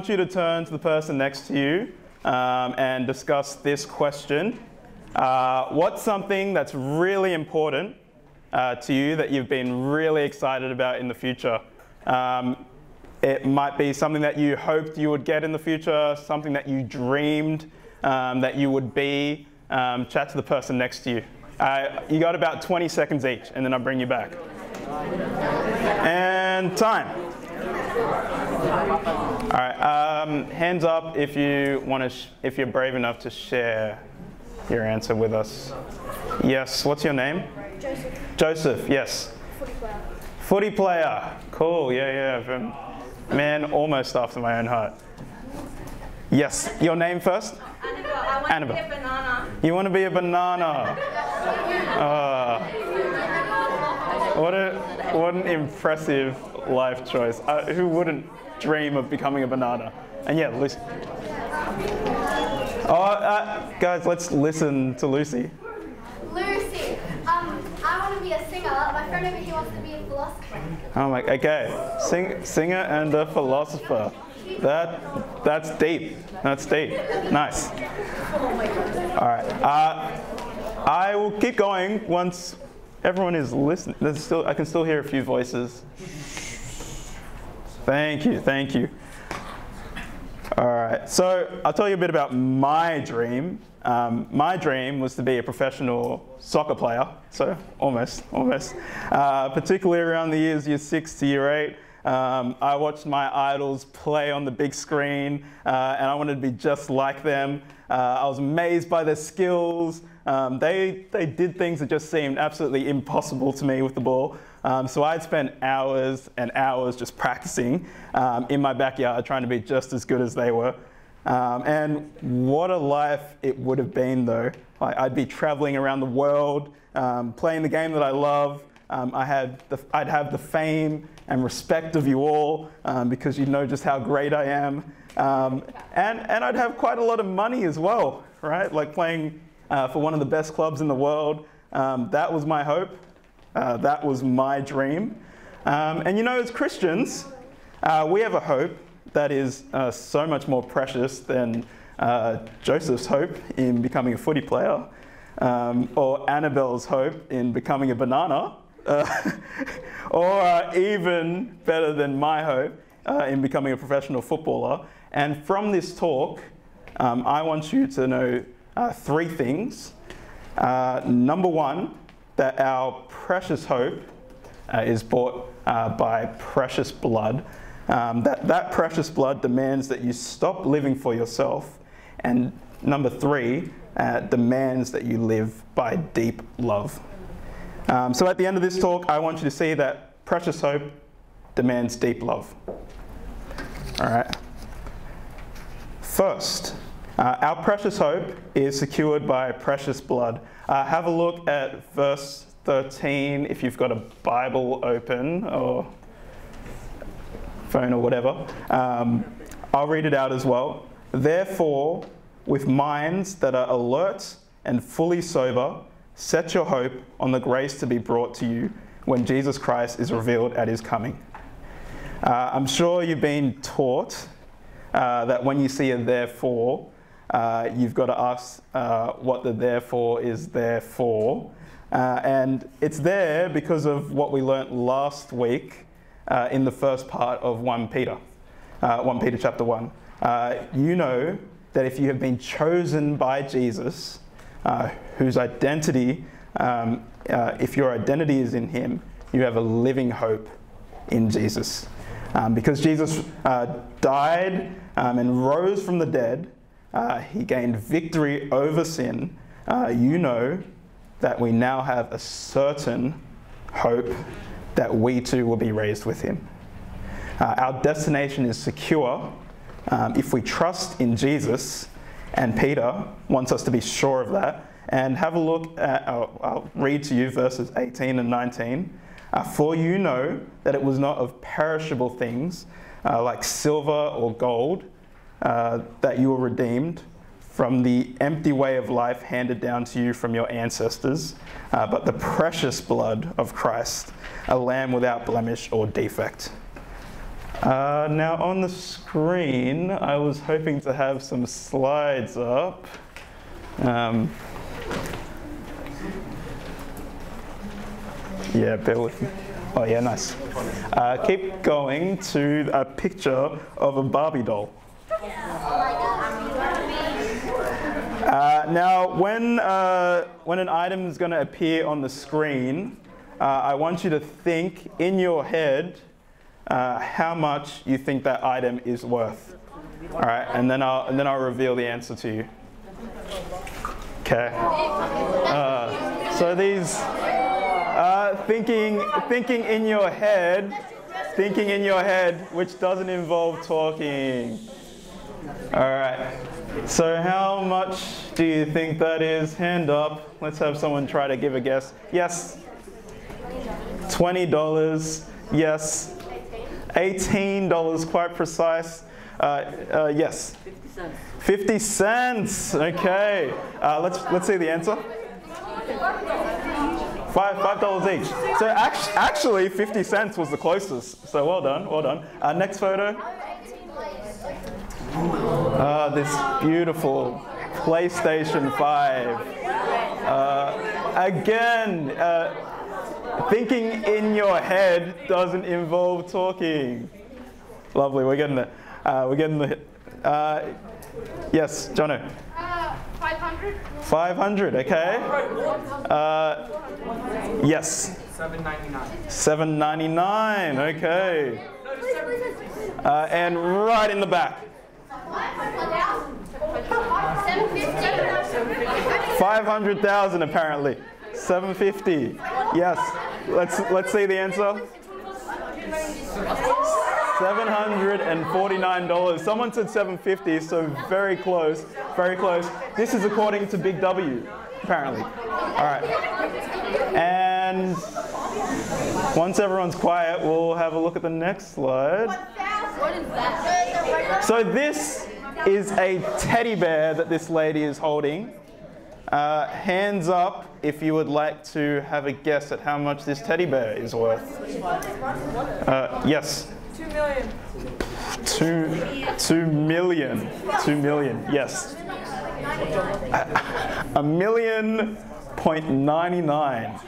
Want you to turn to the person next to you um, and discuss this question. Uh, what's something that's really important uh, to you that you've been really excited about in the future? Um, it might be something that you hoped you would get in the future, something that you dreamed um, that you would be. Um, chat to the person next to you. Uh, you got about 20 seconds each, and then I'll bring you back. And time. All right. Um, hands up if you want to, if you're brave enough to share your answer with us. Yes. What's your name? Joseph, Joseph. Yes. footy player. Footy player. Cool. Yeah, yeah. Man, almost after my own heart. Yes. Your name first. Annabelle, I want Annabelle. to be a banana. You want to be a banana. Uh, what a what an impressive life choice. Uh, who wouldn't dream of becoming a banana? And yeah, Lucy. Oh, uh, guys, let's listen to Lucy. Lucy, um, I want to be a singer. My friend over here wants to be a philosopher. Oh my, okay, Sing, singer and a philosopher. That that's deep. That's deep. Nice. All right. Uh, I will keep going once everyone is listening. There's still I can still hear a few voices. Thank you. Thank you. All right. So I'll tell you a bit about my dream. Um, my dream was to be a professional soccer player. So almost, almost. Uh, particularly around the years year six to year eight. Um, I watched my idols play on the big screen, uh, and I wanted to be just like them. Uh, I was amazed by their skills. Um, they, they did things that just seemed absolutely impossible to me with the ball. Um, so I'd spend hours and hours just practicing um, in my backyard, trying to be just as good as they were. Um, and what a life it would have been, though. I'd be traveling around the world, um, playing the game that I love. Um, I had the, I'd have the fame and respect of you all because you know just how great I am. And, and I'd have quite a lot of money as well, right? Like playing uh, for one of the best clubs in the world. Um, that was my hope. Uh, that was my dream. Um, and you know, as Christians, uh, we have a hope that is uh, so much more precious than uh, Joseph's hope in becoming a footy player, um, or Annabelle's hope in becoming a banana, uh, or even better than my hope in becoming a professional footballer. And from this talk, um, I want you to know uh, three things. Uh, number one, that our precious hope uh, is bought uh, by precious blood. Um, that, that precious blood demands that you stop living for yourself. And number three, uh, demands that you live by deep love. Um, so at the end of this talk, I want you to see that precious hope demands deep love. All right. First, uh, our precious hope is secured by precious blood. Uh, have a look at verse 13 if you've got a Bible open or phone or whatever. Um, I'll read it out as well. Therefore, with minds that are alert and fully sober, set your hope on the grace to be brought to you when Jesus Christ is revealed at his coming. Uh, I'm sure you've been taught uh, that when you see a therefore, uh, you've got to ask uh, what the therefore is there for. Uh, and it's there because of what we learnt last week uh, in the first part of 1 Peter, uh, 1 Peter chapter 1. Uh, you know that if you have been chosen by Jesus, whose identity, um, if your identity is in him, you have a living hope in Jesus. Um, because Jesus died um, and rose from the dead, he gained victory over sin. you know that we now have a certain hope that we too will be raised with him. Uh, our destination is secure um, if we trust in Jesus, and Peter wants us to be sure of that. And have a look at, I'll, I'll read to you verses 18 and 19. Uh, For you know that it was not of perishable things uh, like silver or gold uh, that you were redeemed from the empty way of life handed down to you from your ancestors, uh, but the precious blood of Christ, a lamb without blemish or defect. Uh, now on the screen, I was hoping to have some slides up. Um, yeah, bear with me. Oh yeah, nice. Uh, keep going to a picture of a Barbie doll. Uh, now, when, uh, when an item is going to appear on the screen, uh, I want you to think in your head uh, how much you think that item is worth. All right, and then I'll, and then I'll reveal the answer to you. Okay. Uh, so these, uh, thinking, thinking in your head, thinking in your head, which doesn't involve talking. All right. So how much do you think that is? Hand up. Let's have someone try to give a guess. Yes. $20. Yes. $18, quite precise. Uh, uh, yes. 50 cents. 50 cents. Okay. Uh, let's let's see the answer. Five five dollars each. So act- actually, 50 cents was the closest. So well done, well done. Uh, next photo. This beautiful PlayStation 5. Uh, again, uh, thinking in your head doesn't involve talking. Lovely, we're getting there. Uh, we're getting the. Uh, yes, Jono. Uh, 500? 500, okay. Uh, yes. 799. 799, okay. Uh, and right in the back. 500,000 apparently. 750. Yes. Let's let's see the answer. $749. Someone said 750, so very close, very close. This is according to Big W, apparently. All right. And once everyone's quiet, we'll have a look at the next slide. So this is a teddy bear that this lady is holding. Uh, hands up if you would like to have a guess at how much this teddy bear is worth. Uh, yes. Two million. Two, two million. Two million. Yes. A million point ninety nine.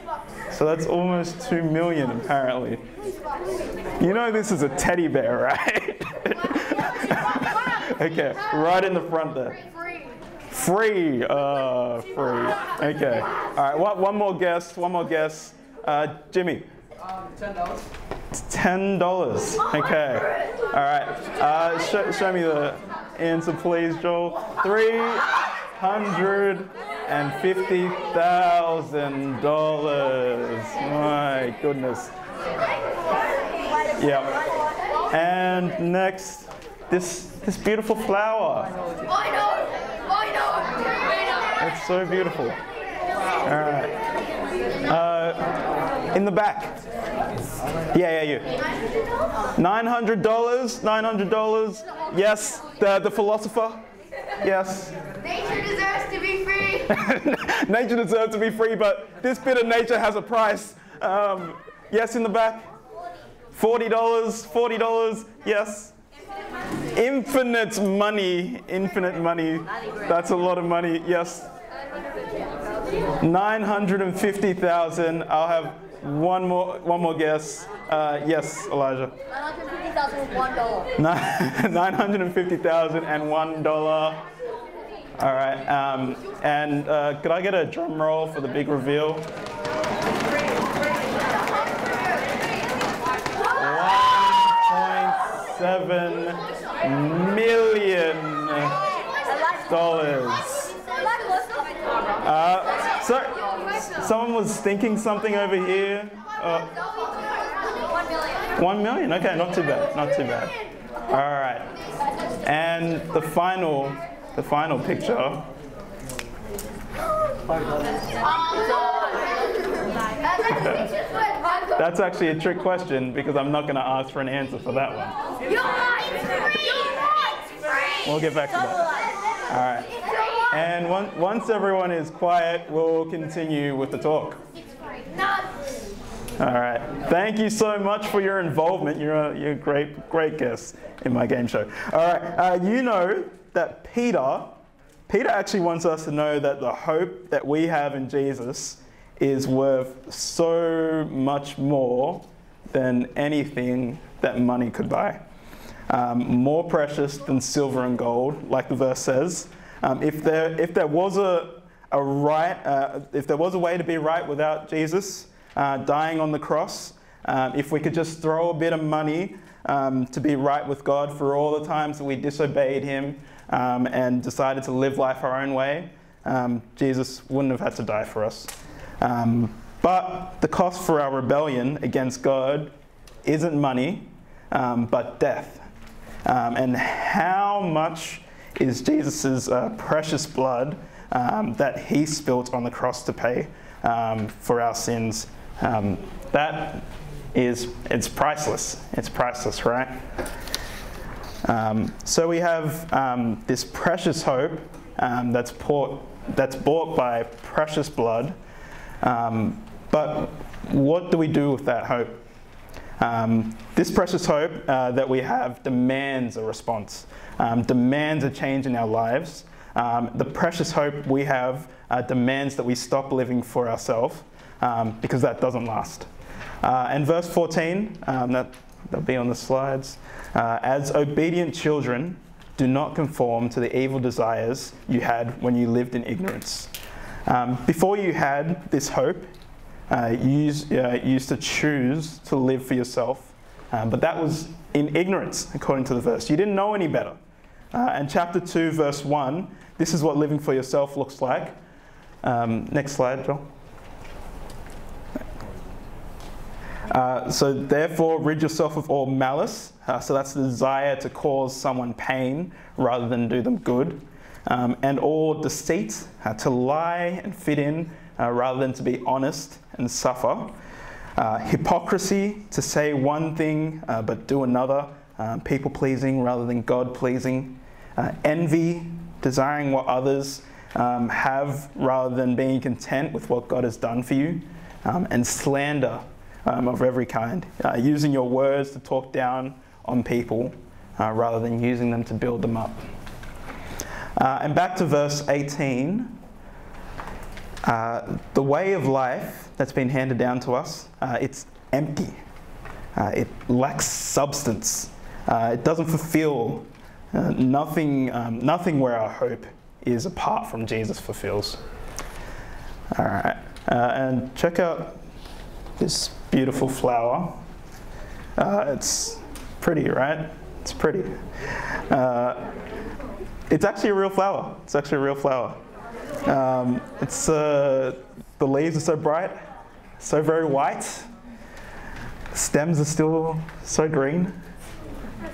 So that's almost two million apparently. You know this is a teddy bear, right? okay, right in the front there. Free. Uh, free. Okay. All right. One, one more guess. One more guess. Uh, Jimmy. Um, ten dollars. Ten dollars. Okay. All right. Uh, show, show me the answer, please, Joel. Three hundred and fifty thousand dollars. My goodness. Yep. And next, this this beautiful flower. I know! I know! It's so beautiful. All right. Uh, in the back. Yeah, yeah, you. Nine hundred dollars. Nine hundred dollars. Yes. The the philosopher. Yes. Nature deserves to be free! nature deserves to be free, but this bit of nature has a price. Um, yes, in the back. Forty dollars. Forty dollars. Yes. Infinite money. Infinite money. That's a lot of money. Yes. 950,000. I'll have one more one more guess. Uh, yes, Elijah. 950,000 $1. 950,000 and one dollar. All right. Um, and uh, could I get a drum roll for the big reveal? One point seven million dollars. Uh, so, someone was thinking something over here. Uh, one million. Okay, not too bad. Not too bad. All right. And the final, the final picture. That's actually a trick question because I'm not going to ask for an answer for that one. You want free! You want free! We'll get back to that. All right. And one, once everyone is quiet, we'll continue with the talk. All right. Thank you so much for your involvement. You're a, you're a great, great guest in my game show. All right. Uh, you know that Peter, Peter actually wants us to know that the hope that we have in Jesus is worth so much more than anything that money could buy. Um, more precious than silver and gold, like the verse says. Um, if, there, if there was a, a right, uh, if there was a way to be right without Jesus uh, dying on the cross, um, if we could just throw a bit of money um, to be right with God for all the times that we disobeyed Him um, and decided to live life our own way, um, Jesus wouldn't have had to die for us. Um, but the cost for our rebellion against God isn't money, but death. and how much is Jesus' uh, precious blood um, that he spilt on the cross to pay um, for our sins. Um, that is, it's priceless. It's priceless, right? Um, so we have um, this precious hope um, that's, that's bought by precious blood. but what do we do with that hope? Um, this precious hope uh, that we have demands a response, um, demands a change in our lives. Um, the precious hope we have uh, demands that we stop living for ourselves um, because that doesn't last. Uh, and verse 14, um, that, that'll be on the slides. Uh, As obedient children, do not conform to the evil desires you had when you lived in ignorance. Um, before you had this hope, uh, you, used, uh, used to choose to live for yourself, um, but that was in ignorance, according to the verse. You didn't know any better. Uh, and chapter 2, verse 1, this is what living for yourself looks like. Um, next slide, Joel. Uh, so, therefore, rid yourself of all malice. Uh, so, that's the desire to cause someone pain rather than do them good. Um, and all deceit, uh, to lie and fit in uh, rather than to be honest and suffer. Uh, hypocrisy, to say one thing uh, but do another, uh, people pleasing rather than God pleasing. Uh, envy, desiring what others um, have rather than being content with what God has done for you. Um, and slander um, of every kind, uh, using your words to talk down on people rather than using them to build them up. and back to verse 18. Uh, the way of life that's been handed down to us, uh, it's empty. Uh, it lacks substance. Uh, it doesn't fulfill uh, nothing, um, nothing where our hope is apart from Jesus fulfills. All right, and check out this beautiful flower. it's pretty, right? It's pretty. it's actually a real flower. It's actually a real flower. Um, it's, uh, the leaves are so bright, so very white. Stems are still so green.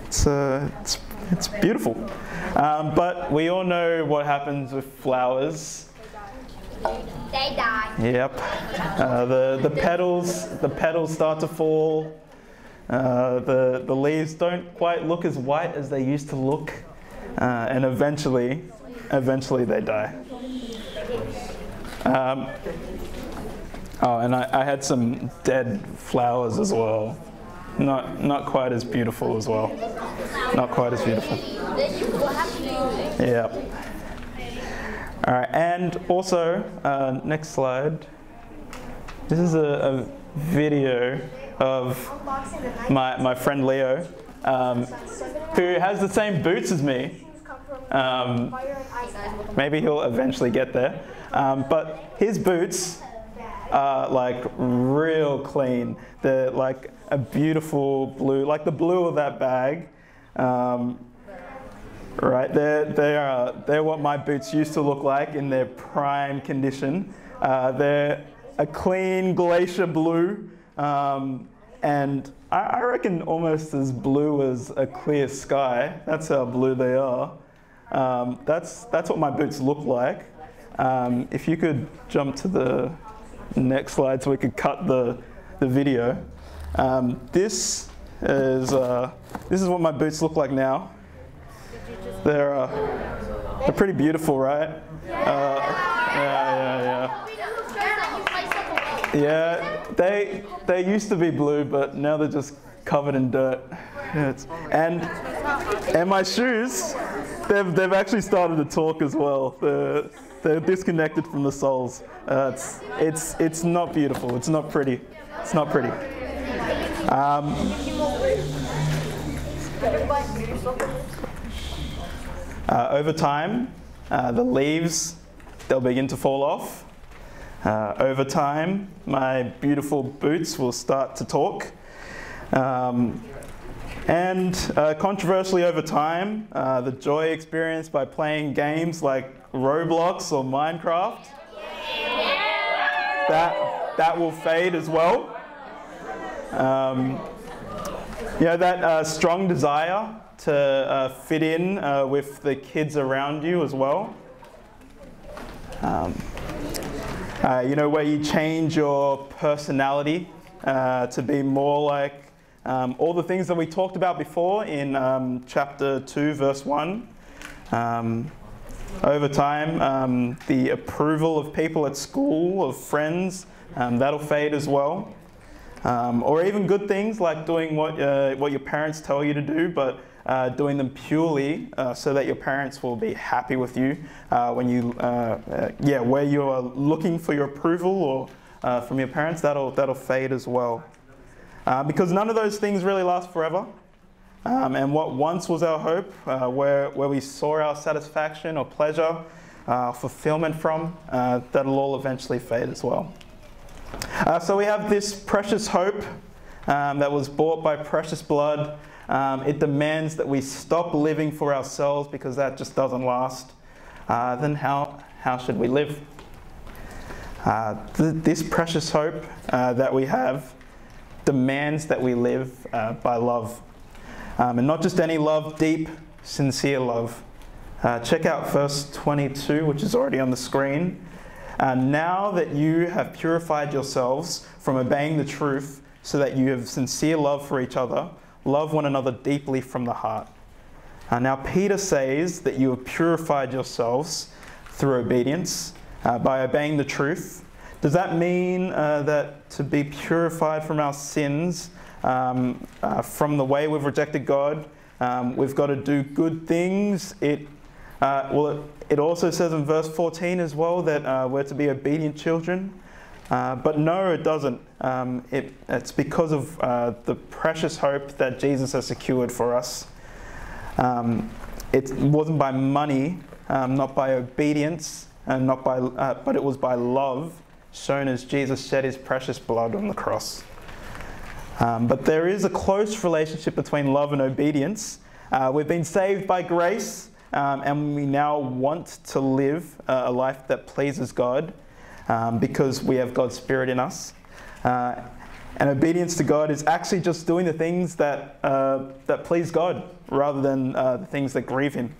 It's, uh, it's, it's beautiful. Um, but we all know what happens with flowers. They die. Yep. Uh, the, the petals the petals start to fall. Uh, the, the leaves don't quite look as white as they used to look. Uh, and eventually, eventually they die. Um, oh, and I, I, had some dead flowers as well. Not, not quite as beautiful as well. Not quite as beautiful. Yeah. All right, and also, uh, next slide. This is a, a video of my, my friend Leo, um, who has the same boots as me. Um, maybe he'll eventually get there. Um, but his boots are like real clean. They're like a beautiful blue, like the blue of that bag. Um, right, they're, they are, they're what my boots used to look like in their prime condition. Uh, they're a clean glacier blue. Um, and I, I reckon almost as blue as a clear sky. That's how blue they are. Um, that's, that's what my boots look like. Um, if you could jump to the next slide so we could cut the, the video. Um, this, is, uh, this is what my boots look like now. They're, uh, they're pretty beautiful, right? Uh, yeah, yeah, yeah. Yeah, they they used to be blue, but now they're just covered in dirt. Yeah, and and my shoes, they've they've actually started to talk as well. They're, they're disconnected from the soles. Uh, it's it's it's not beautiful. It's not pretty. It's not pretty. Um, uh, over time, uh, the leaves they'll begin to fall off. Uh, over time, my beautiful boots will start to talk. Um, and uh, controversially, over time, uh, the joy experienced by playing games like Roblox or Minecraft, that, that will fade as well. Um, you know, that uh, strong desire to uh, fit in uh, with the kids around you as well. Um, uh, you know, where you change your personality to be more like um, all the things that we talked about before in um, chapter 2, verse 1. Um, over time, um, the approval of people at school, of friends, um, that'll fade as well. Um, or even good things like doing what, uh, what your parents tell you to do, but uh, doing them purely uh, so that your parents will be happy with you uh, when you, uh, uh, yeah, where you are looking for your approval or from your parents, that'll, that'll fade as well. Uh, because none of those things really last forever. Um, and what once was our hope, uh, where, where we saw our satisfaction or pleasure, uh, fulfillment from, uh, that'll all eventually fade as well. Uh, so we have this precious hope um, that was bought by precious blood. Um, it demands that we stop living for ourselves because that just doesn't last. Uh, then how, how should we live? Th- this precious hope that we have demands that we live uh, by love. Um, and not just any love, deep, sincere love. Uh, check out verse 22, which is already on the screen. Uh, now that you have purified yourselves from obeying the truth, so that you have sincere love for each other, love one another deeply from the heart. Uh, now, Peter says that you have purified yourselves through obedience, uh, by obeying the truth. Does that mean uh, that to be purified from our sins, um, uh, from the way we've rejected God, um, we've got to do good things? It, uh, well, it, also says in verse 14 as well that uh, we're to be obedient children. Uh, but no, it doesn't. Um, it, it's because of uh, the precious hope that Jesus has secured for us. Um, it wasn't by money, um, not by obedience, and not by, but it was by love, shown as Jesus shed his precious blood on the cross. Um, but there is a close relationship between love and obedience. Uh, we've been saved by grace, um, and we now want to live uh, a life that pleases God um, because we have God's Spirit in us. Uh, and obedience to God is actually just doing the things that, uh, that please God rather than uh, the things that grieve Him.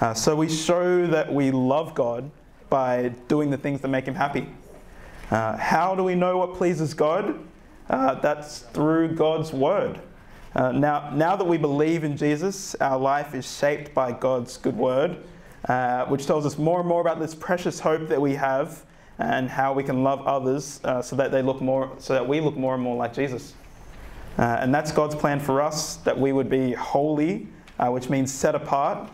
Uh, so we show that we love God by doing the things that make Him happy. Uh, how do we know what pleases God? Uh, that's through God's Word. Uh, now, now that we believe in Jesus, our life is shaped by God's good Word, uh, which tells us more and more about this precious hope that we have and how we can love others uh, so that they look more, so that we look more and more like Jesus. Uh, and that's God's plan for us that we would be holy, which means set apart,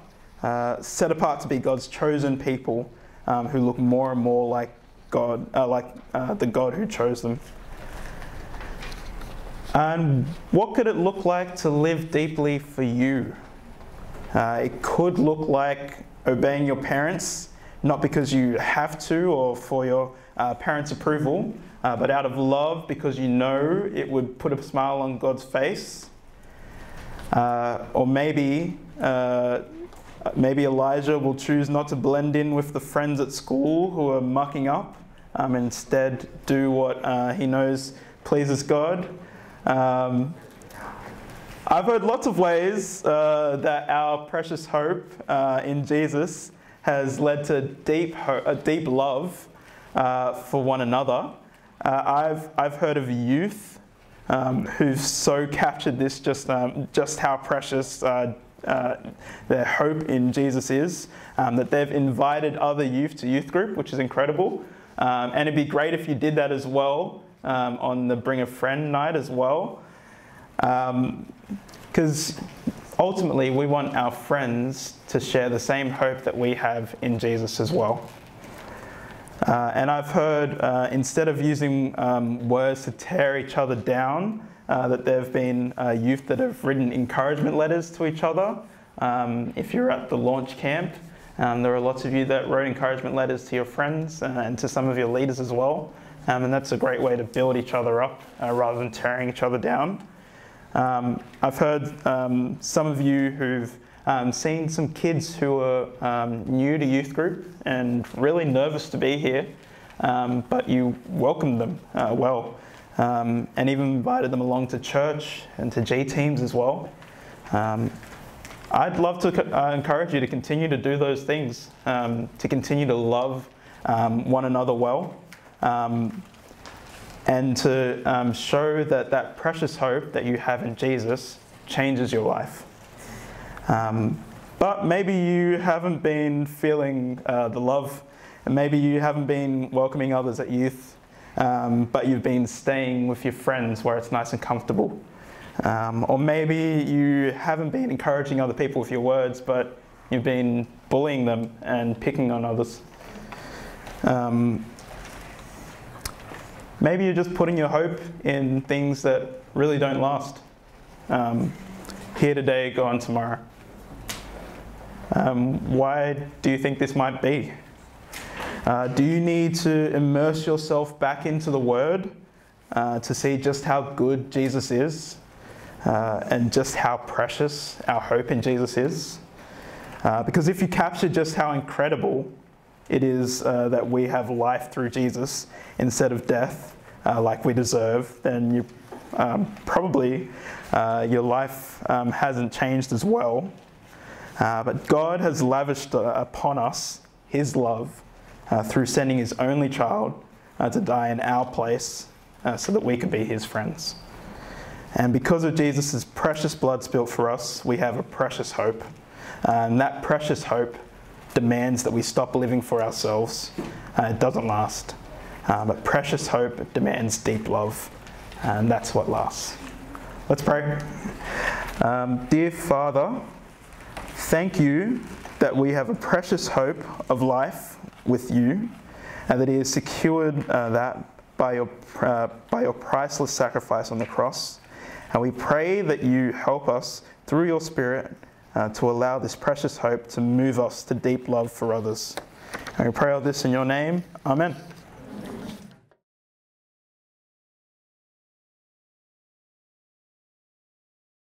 set apart to be God's chosen people um, who look more and more like God, uh, like uh, the God who chose them. And what could it look like to live deeply for you? Uh, it could look like obeying your parents, not because you have to or for your uh, parents' approval, uh, but out of love because you know it would put a smile on God's face. Uh, or maybe, maybe Elijah will choose not to blend in with the friends at school who are mucking up, um, instead do what uh, he knows pleases God. Um, I've heard lots of ways uh, that our precious hope uh, in Jesus has led to deep, a deep love uh, for one another. Uh, I've, I've heard of youth um, who've so captured this, just, um, just how precious uh, their hope in Jesus is, um, that they've invited other youth to youth group, which is incredible. Um, and it'd be great if you did that as well. um, on the Bring a Friend night as well. Because ultimately, we want our friends to share the same hope that we have in Jesus as well. Uh, and I've heard uh, instead of using um, words to tear each other down, uh, that there have been uh, youth that have written encouragement letters to each other. Um, if you're at the launch camp, um, there are lots of you that wrote encouragement letters to your friends uh, and to some of your leaders as well. Um, and that's a great way to build each other up uh, rather than tearing each other down. Um, I've heard um, some of you who've um, seen some kids who are new to youth group and really nervous to be here, but you welcomed them uh, well um, and even invited them along to church and to G teams as well. Um, I'd love to uh, encourage you to continue to do those things, um, to continue to love one another well and to um, show that that precious hope that you have in Jesus changes your life. Um, but maybe you haven't been feeling uh, the love, and maybe you haven't been welcoming others at youth, um, but you've been staying with your friends where it's nice and comfortable. Um, or maybe you haven't been encouraging other people with your words, but you've been bullying them and picking on others. Um, maybe you're just putting your hope in things that really don't last. Um, here today, gone tomorrow. Um, why do you think this might be? Uh, do you need to immerse yourself back into the Word uh, to see just how good Jesus is uh, and just how precious our hope in Jesus is? Uh, because if you capture just how incredible it is uh, that we have life through Jesus instead of death, uh, like we deserve, then you um, probably your life um, hasn't changed as well. But God has lavished upon us His love uh, through sending His only child uh, to die in our place uh, so that we could be His friends. And because of Jesus' precious blood spilt for us, we have a precious hope. and that precious hope demands that we stop living for ourselves. it doesn't last. but precious hope demands deep love. And that's what lasts. Let's pray. Um, dear Father, Thank you that we have a precious hope of life with you, and that He has secured uh, that by your, uh, by your priceless sacrifice on the cross. And we pray that you help us through your Spirit uh, to allow this precious hope to move us to deep love for others. And we pray all this in your name. Amen.